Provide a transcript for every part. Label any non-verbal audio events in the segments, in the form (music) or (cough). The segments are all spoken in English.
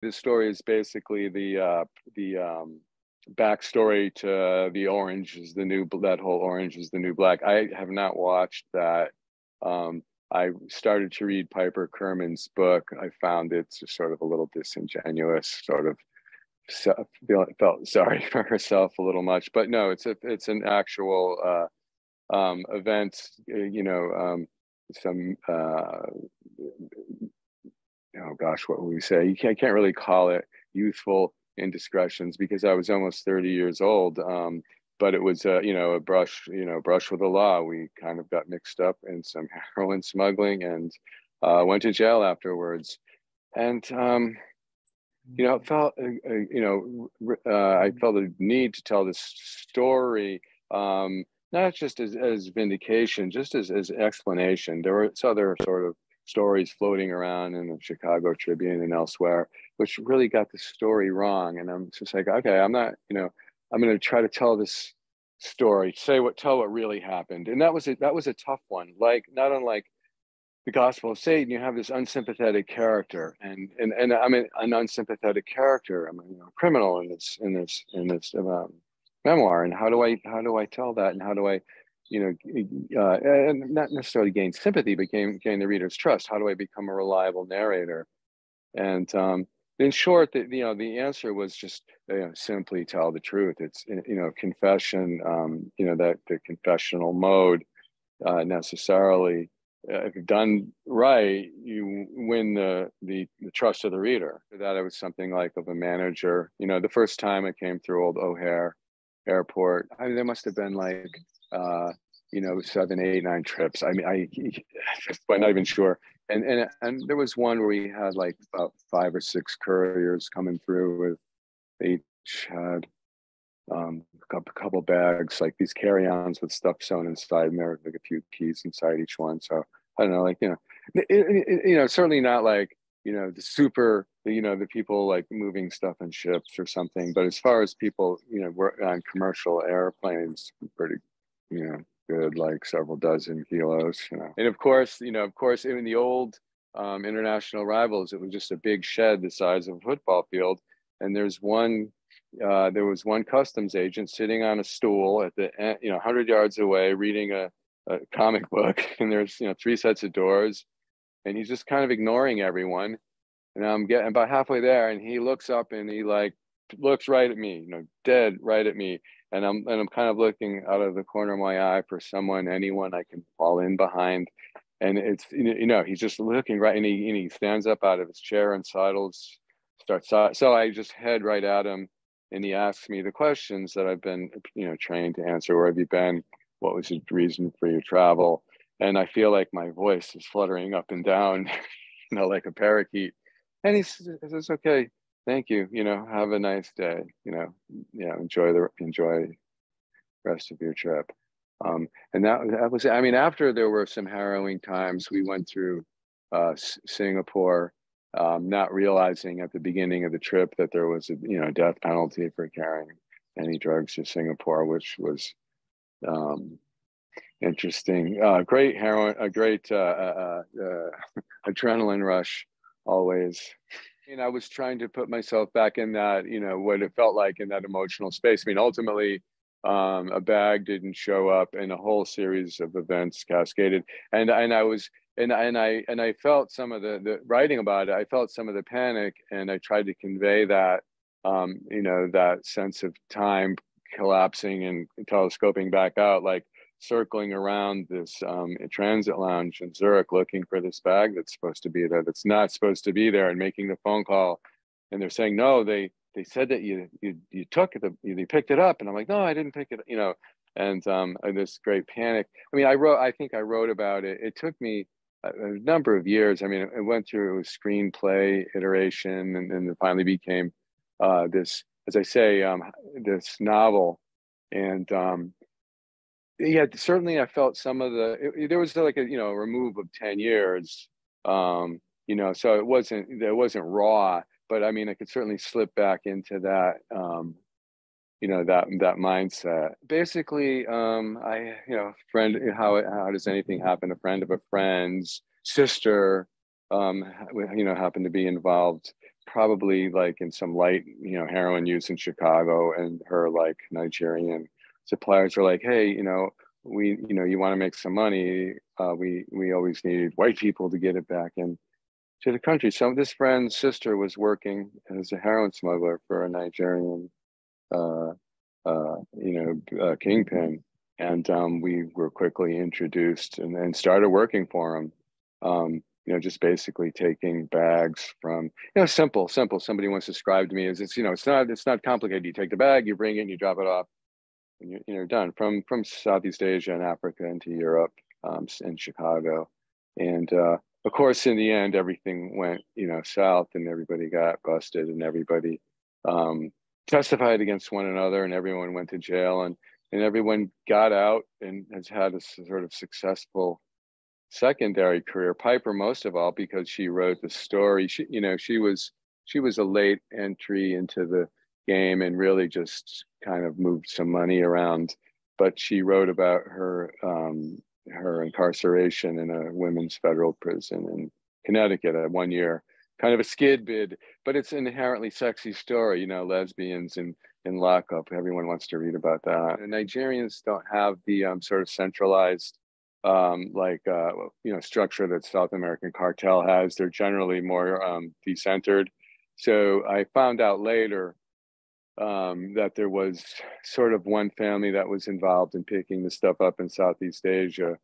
This story is basically the uh, the um, backstory to the Orange is the new that whole Orange is the new Black. I have not watched that. Um, I started to read Piper Kerman's book. I found it sort of a little disingenuous, sort of felt sorry (laughs) for herself a little much. But no, it's a it's an actual uh, um, event. You know, um, some uh, oh gosh, what would we say? You can't, can't really call it youthful indiscretions because I was almost 30 years old. Um, but it was, uh, you know, a brush, you know, brush with the law. We kind of got mixed up in some (laughs) heroin smuggling and uh, went to jail afterwards. And, um, you know, felt, uh, uh, you know, uh, I felt a need to tell this story, um, not just as, as vindication, just as, as explanation. There were other sort of stories floating around in the Chicago Tribune and elsewhere, which really got the story wrong. And I'm just like, okay, I'm not, you know, I'm going to try to tell this story, say what, tell what really happened. And that was a, that was a tough one. Like not unlike the Gospel of Satan, you have this unsympathetic character, and and and I'm an, an unsympathetic character. I'm a you know, criminal in this in this in this um, memoir. And how do I how do I tell that? And how do I you know, uh, and not necessarily gain sympathy, but gain gain the reader's trust. How do I become a reliable narrator? And um, in short, the, you know, the answer was just you know, simply tell the truth. It's you know, confession. Um, you know that the confessional mode uh, necessarily, uh, if done right, you win the, the the trust of the reader. That it was something like of a manager. You know, the first time I came through Old O'Hare Airport, I mean, there must have been like uh, you know, seven, eight, nine trips. I mean, I, (laughs) I'm not even sure. And, and, and there was one where we had like about five or six couriers coming through with, each had um, a couple bags, like these carry-ons with stuff sewn inside, and there were like a few keys inside each one. So I don't know, like, you know, it, it, you know, certainly not like, you know, the super, you know, the people like moving stuff in ships or something. But as far as people, you know, work on commercial airplanes, pretty you know, good like several dozen kilos, you know. And of course, you know, of course, in the old um, international rivals, it was just a big shed the size of a football field. And there's one, uh, there was one customs agent sitting on a stool at the, you know, 100 yards away reading a, a comic book. (laughs) And there's, you know, three sets of doors. And he's just kind of ignoring everyone. And I'm getting about halfway there, and he looks up and he like looks right at me, you know, dead right at me and I'm and I'm kind of looking out of the corner of my eye for someone, anyone I can fall in behind. And it's you know he's just looking right, and he and he stands up out of his chair and sidles, starts. So I just head right at him, and he asks me the questions that I've been you know trained to answer. Where have you been? What was the reason for your travel? And I feel like my voice is fluttering up and down, (laughs) you know, like a parakeet. And he says, "Okay, thank you you know have a nice day you know know enjoy the enjoy rest of your trip. Um, and that, that was i mean after there were some harrowing times we went through uh, singapore um, not realizing at the beginning of the trip that there was a you know death penalty for carrying any drugs to singapore which was um, interesting. Uh, great heroin a great uh, uh, uh (laughs) adrenaline rush always mean, I was trying to put myself back in that, you know, what it felt like in that emotional space. I mean, ultimately, um, a bag didn't show up, and a whole series of events cascaded. And and I was and and I and I felt some of the the writing about it. I felt some of the panic, and I tried to convey that, um, you know, that sense of time collapsing and telescoping back out, like circling around this um, transit lounge in Zurich looking for this bag that's supposed to be there, that's not supposed to be there, and making the phone call. And they're saying, no, they they said that you you you took it, you picked it up, and I'm like, no, I didn't pick it, you know. And um, this great panic. I mean, I wrote, I think I wrote about it. It took me a, a number of years. I mean, it went through a screenplay iteration, and then it finally became uh, this, as I say, um, this novel. And um, yeah, certainly I felt some of the, it, there was like a, you know, remove of 10 years, um, you know, so it wasn't, it wasn't raw, but I mean, I could certainly slip back into that, um, you know, that, that mindset. Basically, um, I, you know, friend, how, how does anything happen? A friend of a friend's sister um, you know, happened to be involved probably like in some light, you know, heroin use in Chicago and her like Nigerian suppliers were like, hey, you know, we, you know, you want to make some money. Uh, we, we always need white people to get it back in to the country. So this friend's sister was working as a heroin smuggler for a Nigerian, uh, uh, you know, uh, kingpin. And um, we were quickly introduced and, and started working for him. Um, you know, just basically taking bags from, you know, simple, simple. Somebody once described to me as it's, you know, it's not, it's not complicated. You take the bag, you bring it, and you drop it off, and you're, you're done. From from Southeast Asia and Africa into Europe, um, and Chicago, and uh, of course, in the end, everything went, you know, south, and everybody got busted, and everybody um, testified against one another, and everyone went to jail, and and everyone got out and has had a sort of successful secondary career piper most of all because she wrote the story she you know she was she was a late entry into the game and really just kind of moved some money around but she wrote about her um, her incarceration in a women's federal prison in connecticut at one year kind of a skid bid but it's an inherently sexy story you know lesbians and in lockup everyone wants to read about that and nigerians don't have the um, sort of centralized um, like uh, you know structure that South American cartel has. They're generally more um, decentered. So I found out later um, that there was sort of one family that was involved in picking the stuff up in Southeast Asia.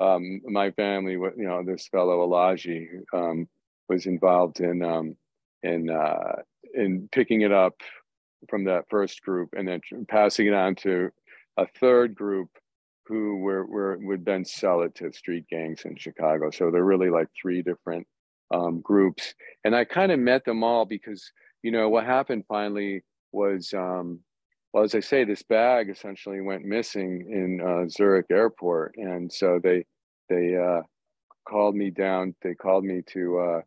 Um, my family, you know, this fellow Alaji um, was involved in um, in uh, in picking it up from that first group and then passing it on to a third group who were, were would then sell it to street gangs in Chicago. So they're really like three different um, groups. And I kind of met them all because, you know, what happened finally was, um, well, as I say, this bag essentially went missing in uh, Zurich airport. And so they, they uh, called me down, they called me to, uh,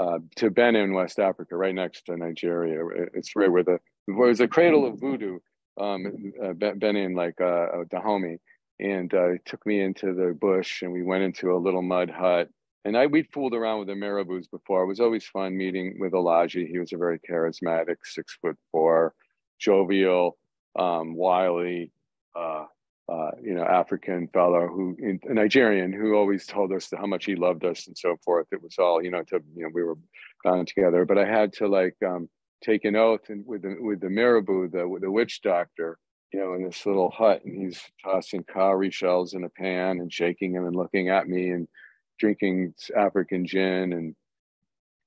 uh, to Benin, West Africa, right next to Nigeria. It's right where the, it was the cradle of voodoo, um, uh, Benin, like uh, Dahomey and uh, took me into the bush and we went into a little mud hut and I we'd fooled around with the Marabouts before. It was always fun meeting with Alaji. He was a very charismatic, six foot four, jovial, um, wily, uh, uh, you know, African fellow who, a Nigerian, who always told us how much he loved us and so forth. It was all, you know, to you know, we were bound together. But I had to like um, take an oath and with the with the marabout, the the witch doctor, you know, in this little hut, and he's tossing cowrie shells in a pan and shaking them and looking at me and drinking African gin and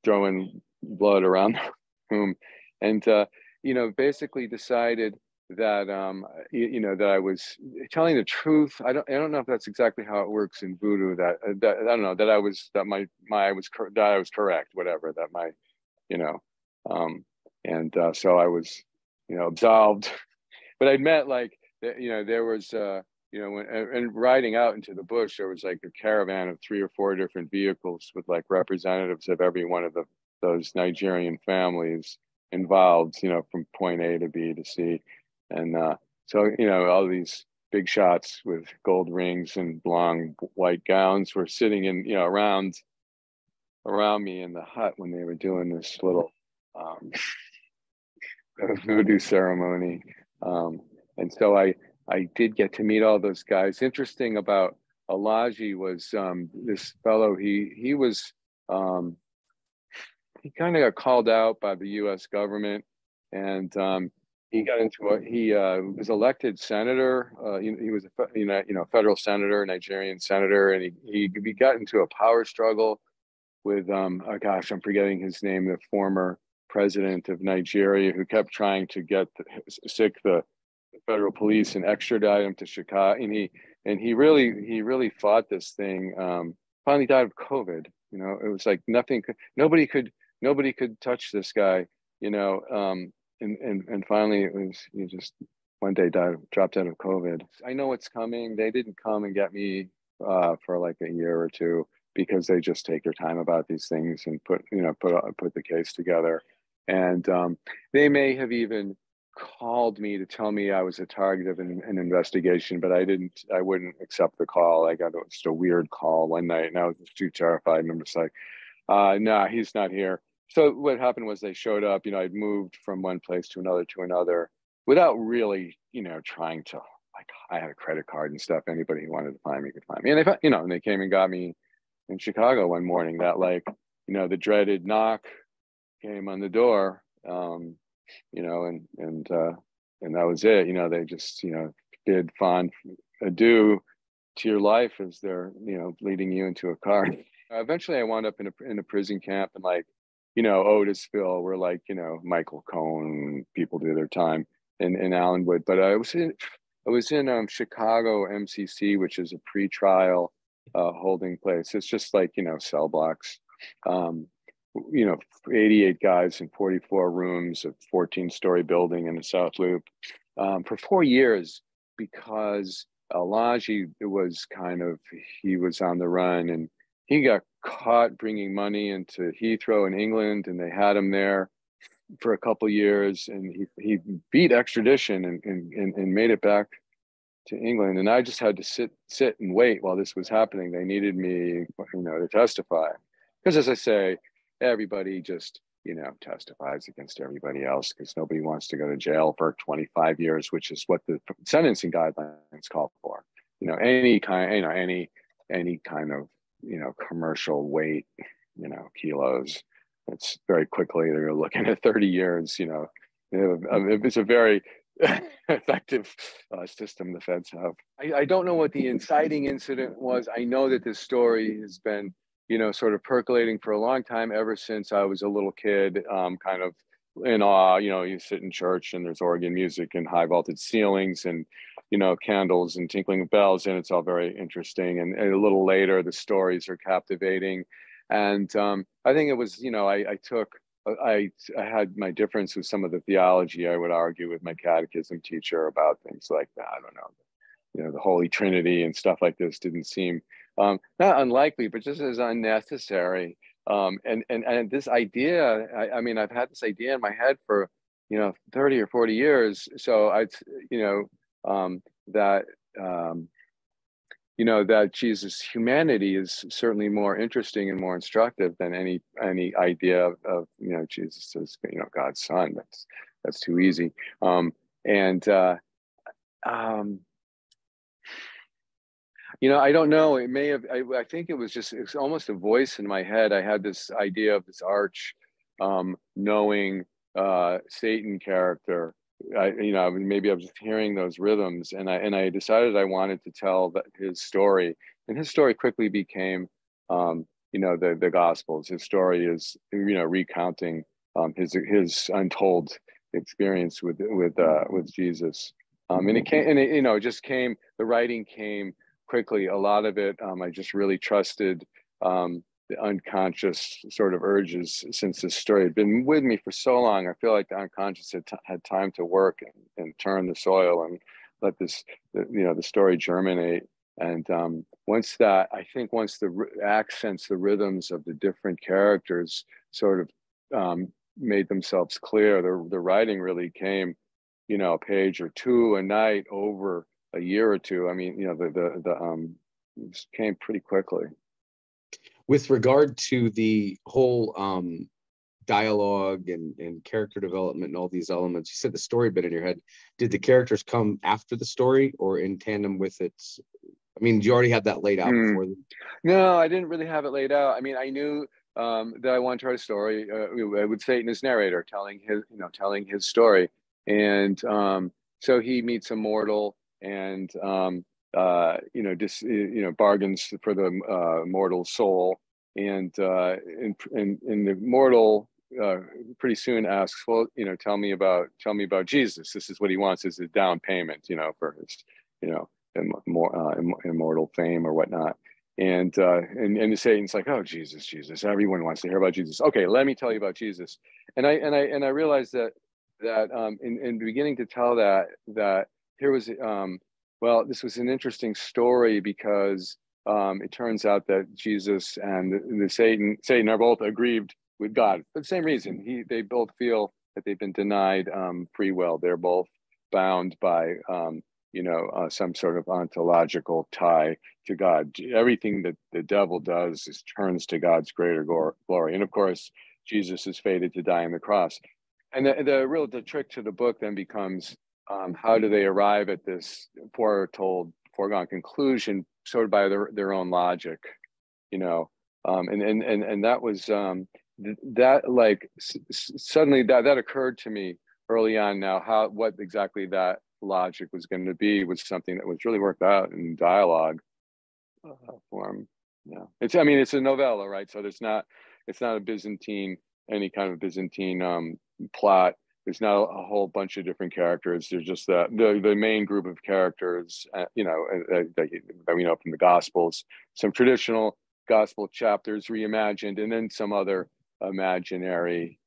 throwing blood around (laughs) the room, and uh, you know, basically decided that um, you, you, know that I was telling the truth. I don't I don't know if that's exactly how it works in voodoo. That, uh, that I don't know that I was that my my I was that I was correct. Whatever that my you know, um, and uh, so I was you know absolved (laughs) but I'd met like you know there was uh, you know when and riding out into the bush there was like a caravan of three or four different vehicles with like representatives of every one of the those Nigerian families involved you know from point A to B to C. And uh, so you know all these big shots with gold rings and long white gowns were sitting in you know around around me in the hut when they were doing this little um, (laughs) voodoo ceremony. Um, and so I, I did get to meet all those guys. Interesting about Alaji was um, this fellow, he, he was, um, he kind of got called out by the US government and um, he got into a, he uh, was elected senator. Uh, he, he, was a you know, you know federal senator, Nigerian senator, and he, he, he got into a power struggle with um, oh gosh, I'm forgetting his name, the former president of Nigeria who kept trying to get the, sick the federal police and extradite him to Chicago. And he and he really he really fought this thing. Um, finally died of COVID. You know, it was like nothing could nobody could nobody could touch this guy. You know, um, and and and finally it was he just one day died dropped out of COVID. I know it's coming. They didn't come and get me uh, for like a year or two because they just take their time about these things and put you know put put the case together and um, they may have even called me to tell me I was a target of an, an, investigation, but I didn't, I wouldn't accept the call. I got just a weird call one night and I was just too terrified. And I'm just like, Uh, no, he's not here. So what happened was they showed up. You know, I'd moved from one place to another to another without really, you know, trying to like. I had a credit card and stuff. Anybody who wanted to find me could find me. And they, you know, and they came and got me in Chicago one morning. That like, you know, the dreaded knock came on the door. Um, you know, and and uh, and that was it. You know, they just you know bid fond adieu to your life as they're you know leading you into a car. (laughs) Eventually, I wound up in a in a prison camp and like you know Otisville, where like you know Michael Cohen people do their time in in Allenwood. But I was in I was in um, Chicago MCC, which is a pre-trial uh, holding place. It's just like you know cell blocks. Um, you know, 88 guys in 44 rooms, a 14 story building in the South Loop um, for four years because Alaji was kind of, he was on the run and he got caught bringing money into Heathrow in England and they had him there for a couple years and he, he beat extradition and, and, and made it back to England. And I just had to sit, sit and wait while this was happening. They needed me, you know, to testify. Because as I say, everybody just you know testifies against everybody else because nobody wants to go to jail for 25 years which is what the sentencing guidelines call for. You know any kind you know any any kind of you know commercial weight you know kilos it's very quickly they're looking at 30 years you know. It's a very (laughs) effective uh, system the feds have. I, I don't know what the inciting incident was. I know that this story has been you know, sort of percolating for a long time ever since I was a little kid, um, kind of in awe. You know, you sit in church and there's organ music and high vaulted ceilings and, you know, candles and tinkling bells, and it's all very interesting. And, and a little later, the stories are captivating. And um, I think it was, you know, I, I took, I, I had my difference with some of the theology, I would argue, with my catechism teacher about things like that. I don't know, you know, the Holy Trinity and stuff like this didn't seem um, not unlikely, but just as unnecessary. Um, and, and, and this idea, I, I, mean, I've had this idea in my head for, you know, 30 or 40 years. So I, you know, um, that, um, you know, that Jesus' humanity is certainly more interesting and more instructive than any, any idea of, of you know, Jesus as, you know, God's son. That's, that's too easy. Um, and, uh, um, you know i don't know it may have i, I think it was just it's almost a voice in my head. I had this idea of this arch um, knowing uh, satan character. I, you know maybe i was just hearing those rhythms and i and i decided i wanted to tell that his story and his story quickly became um, you know the the gospels. His story is you know recounting um, his his untold experience with with uh, with jesus. Um, and it came and it, you know it just came the writing came quickly. A lot of it, um, I just really trusted um, the unconscious sort of urges since this story had been with me for so long. I feel like the unconscious had, t- had time to work and, and turn the soil and let this, you know, the story germinate. And um, once that, I think once the r- accents, the rhythms of the different characters sort of um, made themselves clear, the, the writing really came, you know, a page or two a night over a year or two. I mean, you know, the the the um came pretty quickly. With regard to the whole um dialogue and, and character development and all these elements, you said the story bit in your head. Did the characters come after the story or in tandem with it? I mean, you already had that laid out mm. before. No, I didn't really have it laid out. I mean, I knew um, that I wanted to write a story uh, with Satan as narrator, telling his, you know, telling his story, and um, so he meets a mortal and um, uh, you know just you know bargains for the uh, mortal soul and uh, and, and, the mortal uh, pretty soon asks well you know tell me about tell me about jesus this is what he wants is a down payment you know for his you know more uh, immortal fame or whatnot and uh, and and Satan's like, oh Jesus, Jesus, everyone wants to hear about Jesus. Okay, let me tell you about Jesus. And I and I and I realized that that um, in in beginning to tell that that here was um, well this was an interesting story because um, it turns out that jesus and the, the, satan satan are both aggrieved with god for the same reason he they both feel that they've been denied um, free will they're both bound by um, you know, uh, some sort of ontological tie to God. Everything that the devil does is turns to God's greater glory. And of course, Jesus is fated to die on the cross. And the, the real the trick to the book then becomes um, how do they arrive at this foretold foregone conclusion sort of by their, their own logic, you know? Um, and, and, and, and that was um, that like suddenly that, that occurred to me early on now, how, what exactly that logic was going to be was something that was really worked out in dialogue uh, form. Yeah, it's I mean it's a novella, right? So there's not it's not a Byzantine any kind of Byzantine um, plot. There's not a, a, whole bunch of different characters. There's just the the, the main group of characters, uh, you know, uh, that, that we know from the Gospels. Some traditional Gospel chapters reimagined, and then some other imaginary,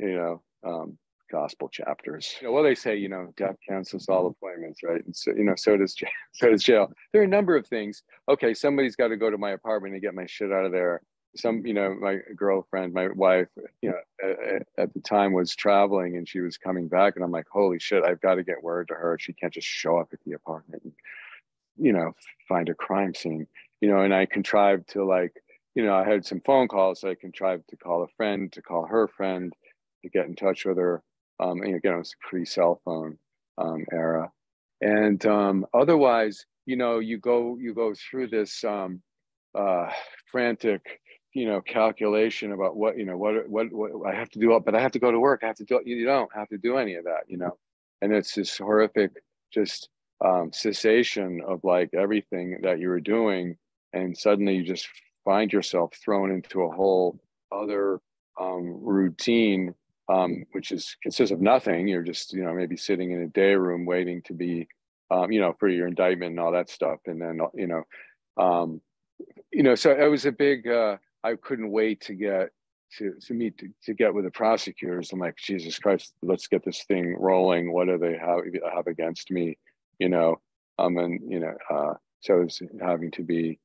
you know, um, gospel chapters. You know, well, they say, you know, death cancels all appointments, right? And so, you know, so does jail. (laughs) So does jail. There are a number of things. Okay, somebody's got to go to my apartment and get my shit out of there. Some, you know, my girlfriend, my wife, you know, at, the time was traveling and she was coming back, and I'm like, holy shit, I've got to get word to her. She can't just show up at the apartment and, you know, find a crime scene. You know, and I contrived to like, you know, I had some phone calls. So I contrived to call a friend, to call her friend, to get in touch with her um, and again, it was pre-cell phone um, era, and um, otherwise, you know, you go you go through this um, uh, frantic, you know, calculation about what you know what, what what I have to do, but I have to go to work. I have to do. You don't have to do any of that, you know, and it's this horrific just um, cessation of like everything that you were doing, and suddenly you just find yourself thrown into a whole other um, routine um, which is consists of nothing. You're just, you know, maybe sitting in a day room waiting to be, um, you know, for your indictment and all that stuff. And then, you know, um, you know, so it was a big. Uh, I couldn't wait to get to to meet to, to get with the prosecutors. I'm like, Jesus Christ, let's get this thing rolling. What do they have have against me? You know, um, and you know, uh, so it's having to be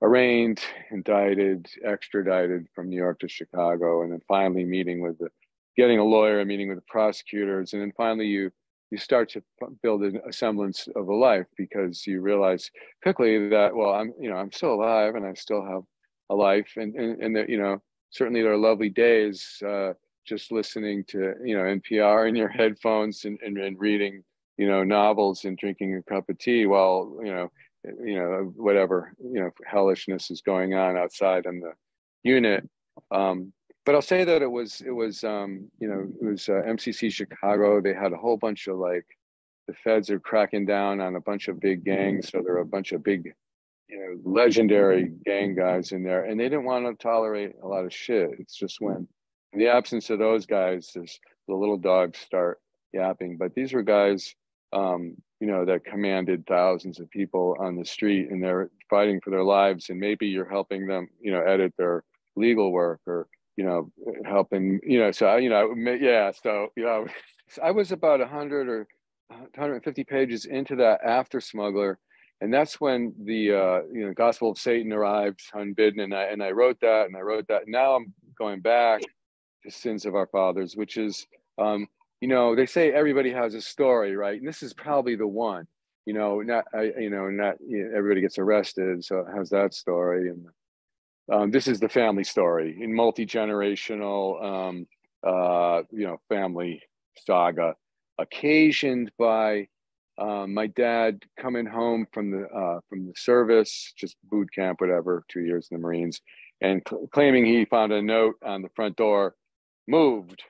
arraigned, indicted, extradited from New York to Chicago, and then finally meeting with the getting a lawyer, a meeting with the prosecutors, and then finally you you start to build a semblance of a life because you realize quickly that well I'm you know I'm still alive and I still have a life and and, and that you know certainly there are lovely days uh, just listening to you know NPR in your headphones and, and, and reading you know novels and drinking a cup of tea while you know you know whatever you know hellishness is going on outside in the unit um, but I'll say that it was it was um, you know it was uh, MCC Chicago. They had a whole bunch of like the feds are cracking down on a bunch of big gangs, so there are a bunch of big you know legendary gang guys in there, and they didn't want to tolerate a lot of shit. It's just when in the absence of those guys, there's the little dogs start yapping. But these were guys um, you know that commanded thousands of people on the street, and they're fighting for their lives, and maybe you're helping them you know edit their legal work or you know, helping, you know, so, you know, yeah. So, you know, I (laughs) was about 100 or 150 pages into that after Smuggler. And that's when the, uh, you know, Gospel of Satan arrived unbidden. And I, and I wrote that and I wrote that. Now I'm going back to Sins of Our Fathers, which is, um, you know, they say everybody has a story, right? And this is probably the one, you know, not, I, you know, not you know, everybody gets arrested. So has that story. And um, this is the family story in multi-generational um, uh, you know family saga occasioned by um, my dad coming home from the uh, from the service just boot camp whatever two years in the marines and cl- claiming he found a note on the front door moved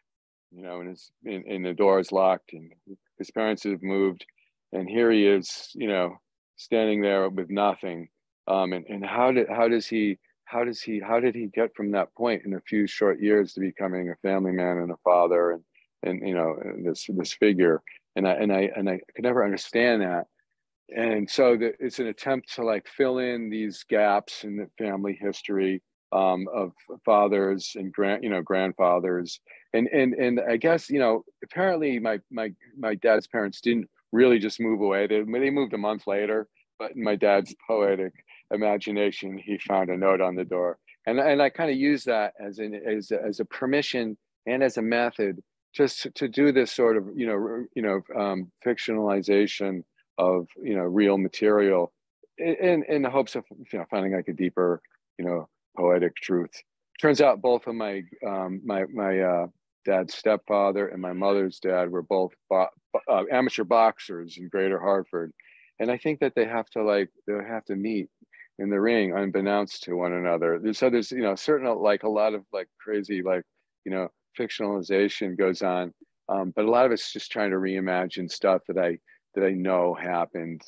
you know and his and, and the door is locked and his parents have moved and here he is you know standing there with nothing. Um, and, and how did how does he how does he how did he get from that point in a few short years to becoming a family man and a father and and you know this this figure and i and i and i could never understand that. And so the, it's an attempt to like fill in these gaps in the family history um, of fathers and grand you know grandfathers. And and and i guess you know apparently my my my dad's parents didn't really just move away. They, they moved a month later but in my dad's poetic imagination, he found a note on the door. And, and I kind of use that as an as as a permission and as a method just to, to do this sort of you know you know um, fictionalization of you know real material in in the hopes of you know finding like a deeper you know poetic truth. Turns out both of my um my my uh dad's stepfather and my mother's dad were both bo- uh, amateur boxers in greater hartford. And i think that they have to like they have to meet in the ring unbeknownst to one another. So there's you know certain like a lot of like crazy like you know fictionalization goes on um, but a lot of it's just trying to reimagine stuff that i that i know happened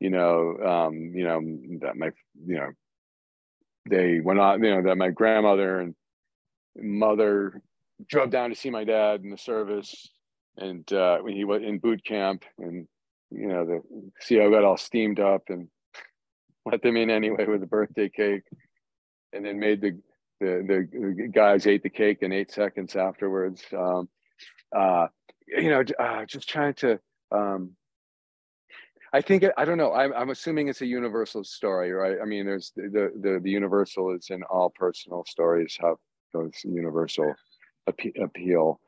you know um, you know that my you know they went on you know that my grandmother and mother drove down to see my dad in the service and uh, when he was in boot camp and you know the CO got all steamed up and let them in anyway with a birthday cake and then made the the, the guys ate the cake in eight seconds afterwards um, uh, you know uh, just trying to um, I think I don't know. I'm, I'm assuming it's a universal story, right? I mean, there's the the the universal is in all personal stories have those universal appeal.